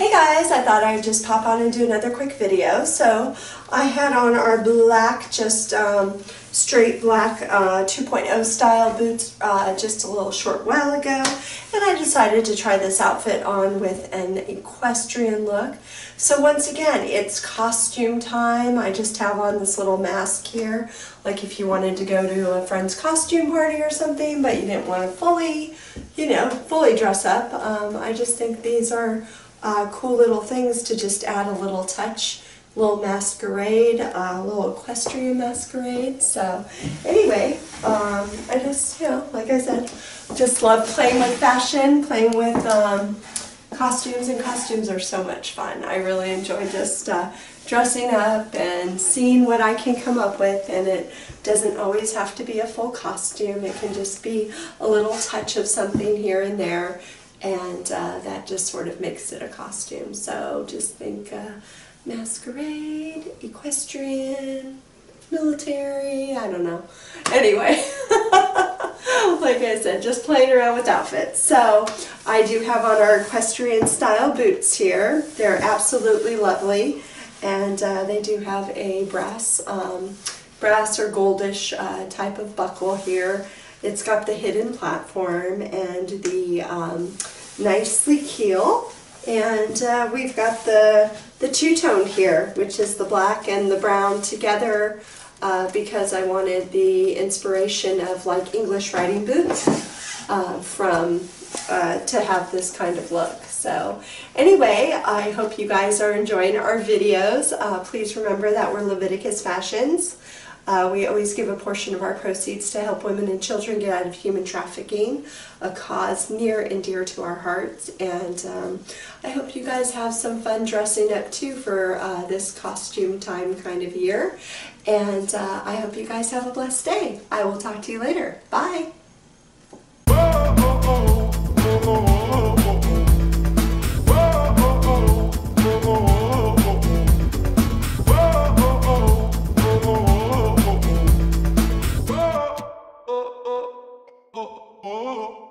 Hey guys, I thought I'd just pop on and do another quick video. So I had on our black, just um, straight black uh, 2.0 style boots uh, just a little short while ago. And I decided to try this outfit on with an equestrian look. So once again, it's costume time. I just have on this little mask here. Like if you wanted to go to a friend's costume party or something, but you didn't want to fully, you know, fully dress up. Um, I just think these are uh, cool little things to just add a little touch, little masquerade, a uh, little equestrian masquerade. So anyway, um, I just, you know, like I said, just love playing with fashion, playing with um, costumes, and costumes are so much fun. I really enjoy just uh, dressing up and seeing what I can come up with, and it doesn't always have to be a full costume. It can just be a little touch of something here and there and uh, that just sort of makes it a costume. So just think uh, masquerade, equestrian, military, I don't know. Anyway, like I said, just playing around with outfits. So I do have on our equestrian style boots here. They're absolutely lovely and uh, they do have a brass, um, brass or goldish uh, type of buckle here it's got the hidden platform and nice sleek heel. And uh, we've got the, the two-tone here, which is the black and the brown together uh, because I wanted the inspiration of like English riding boots uh, from uh, to have this kind of look. So anyway, I hope you guys are enjoying our videos. Uh, please remember that we're Leviticus Fashions. Uh, we always give a portion of our proceeds to help women and children get out of human trafficking, a cause near and dear to our hearts. And um, I hope you guys have some fun dressing up too for uh, this costume time kind of year. And uh, I hope you guys have a blessed day. I will talk to you later. Bye. oh, oh. oh.